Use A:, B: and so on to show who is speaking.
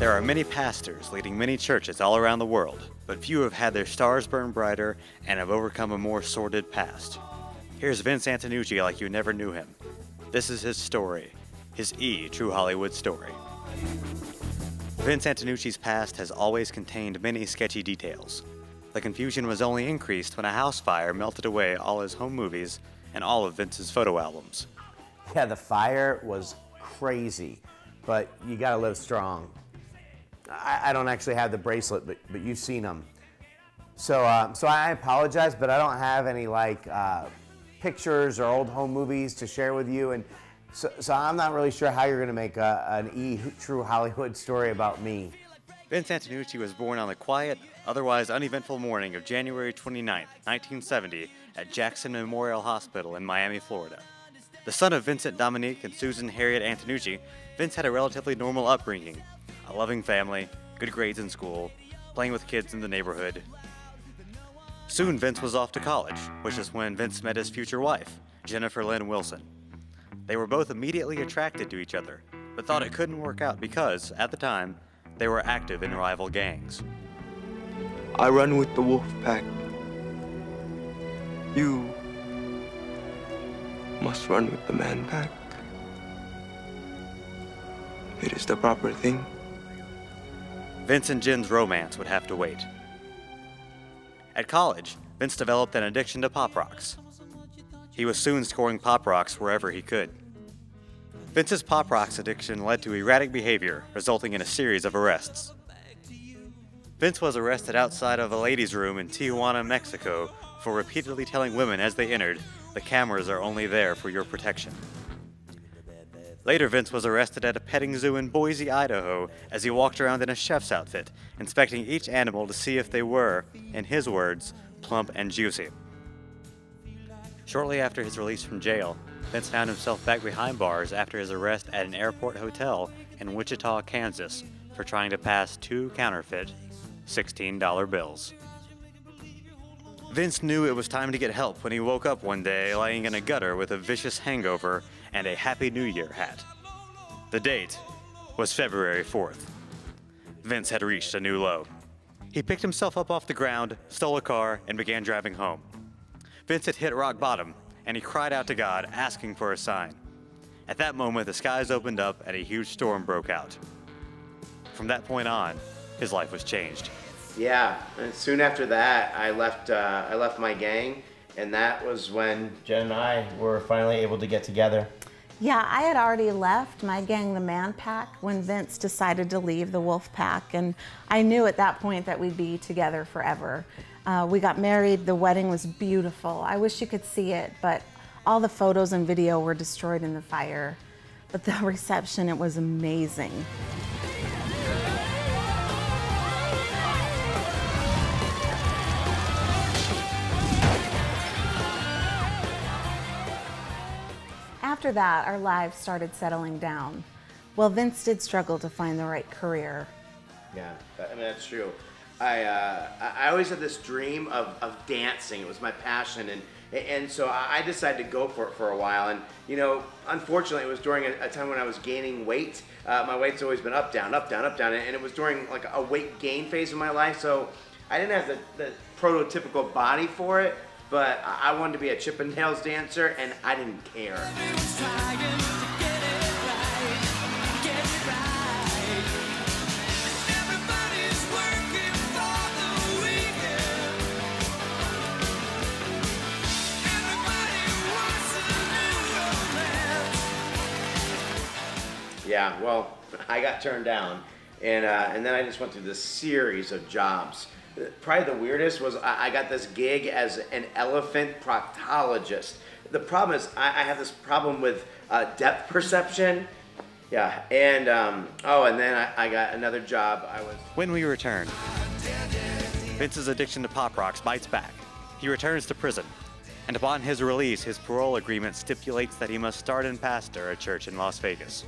A: There are many pastors leading many churches all around the world, but few have had their stars burn brighter and have overcome a more sordid past. Here's Vince Antonucci like you never knew him. This is his story, his E True Hollywood story. Vince Antonucci's past has always contained many sketchy details. The confusion was only increased when a house fire melted away all his home movies and all of Vince's photo albums.
B: Yeah, the fire was crazy, but you gotta live strong. I, I don't actually have the bracelet, but, but you've seen them. So, uh, so I apologize, but I don't have any like uh, pictures or old home movies to share with you, and so, so I'm not really sure how you're gonna make a, an E true Hollywood story about me.
A: Vince Antonucci was born on the quiet, otherwise uneventful morning of January 29, 1970, at Jackson Memorial Hospital in Miami, Florida. The son of Vincent Dominique and Susan Harriet Antonucci, Vince had a relatively normal upbringing a loving family, good grades in school, playing with kids in the neighborhood. Soon, Vince was off to college, which is when Vince met his future wife, Jennifer Lynn Wilson. They were both immediately attracted to each other, but thought it couldn't work out because, at the time, they were active in rival gangs.
C: I run with the wolf pack. You must run with the man pack. It is the proper thing.
A: Vince and Jen's romance would have to wait. At college, Vince developed an addiction to Pop Rocks. He was soon scoring Pop Rocks wherever he could. Vince's Pop Rocks addiction led to erratic behavior, resulting in a series of arrests. Vince was arrested outside of a ladies' room in Tijuana, Mexico, for repeatedly telling women as they entered, the cameras are only there for your protection. Later, Vince was arrested at a petting zoo in Boise, Idaho, as he walked around in a chef's outfit, inspecting each animal to see if they were, in his words, plump and juicy. Shortly after his release from jail, Vince found himself back behind bars after his arrest at an airport hotel in Wichita, Kansas, for trying to pass two counterfeit $16 bills. Vince knew it was time to get help when he woke up one day lying in a gutter with a vicious hangover and a Happy New Year hat. The date was February 4th. Vince had reached a new low. He picked himself up off the ground, stole a car, and began driving home. Vince had hit rock bottom, and he cried out to God, asking for a sign. At that moment, the skies opened up and a huge storm broke out. From that point on, his life was changed.
B: Yeah, and soon after that, I left. Uh, I left my gang, and that was when Jen and I were finally able to get together.
D: Yeah, I had already left my gang, the Man Pack, when Vince decided to leave the Wolf Pack, and I knew at that point that we'd be together forever. Uh, we got married. The wedding was beautiful. I wish you could see it, but all the photos and video were destroyed in the fire. But the reception, it was amazing. After that, our lives started settling down. Well, Vince did struggle to find the right career.
B: Yeah, I mean that's true. I uh, I always had this dream of, of dancing. It was my passion, and and so I decided to go for it for a while. And you know, unfortunately, it was during a, a time when I was gaining weight. Uh, my weight's always been up, down, up, down, up, down, and it was during like a weight gain phase of my life. So I didn't have the, the prototypical body for it but I wanted to be a Chippendales dancer and I didn't care. Yeah, well, I got turned down, and uh, and then I just went through this series of jobs probably the weirdest was I got this gig as an elephant proctologist. The problem is I, have this problem with uh, depth perception. Yeah, and um, oh, and then I, I got another job. I was.
A: When we return, Vince's addiction to pop rocks bites back. He returns to prison, and upon his release, his parole agreement stipulates that he must start and pastor a church in Las Vegas.